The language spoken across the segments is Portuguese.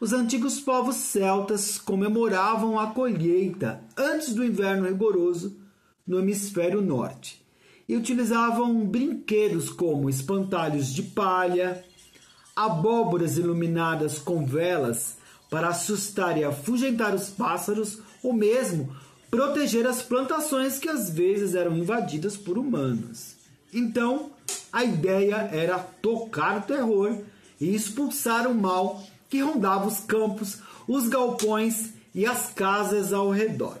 Os antigos povos celtas comemoravam a colheita antes do inverno rigoroso no hemisfério norte e utilizavam brinquedos como espantalhos de palha, abóboras iluminadas com velas para assustar e afugentar os pássaros ou mesmo proteger as plantações que às vezes eram invadidas por humanos. Então, a ideia era tocar terror e expulsar o mal que rondava os campos, os galpões e as casas ao redor.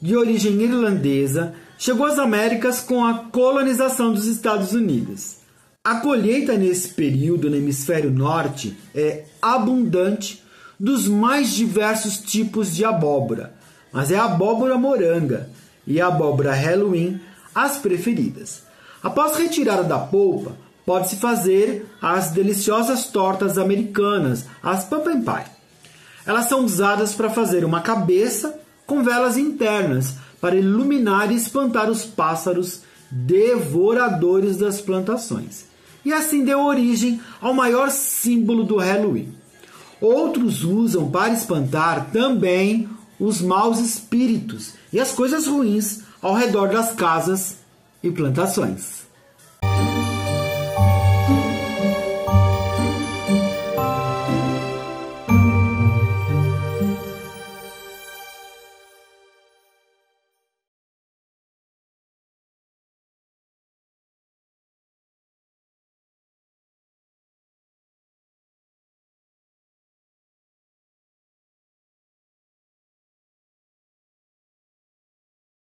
De origem irlandesa, chegou às Américas com a colonização dos Estados Unidos. A colheita nesse período no hemisfério norte é abundante dos mais diversos tipos de abóbora, mas é a abóbora moranga e a abóbora Halloween as preferidas. Após retirada da polpa, pode-se fazer as deliciosas tortas americanas, as pumpkin pie. Elas são usadas para fazer uma cabeça com velas internas para iluminar e espantar os pássaros devoradores das plantações. E assim deu origem ao maior símbolo do Halloween. Outros usam para espantar também os maus espíritos e as coisas ruins ao redor das casas e plantações.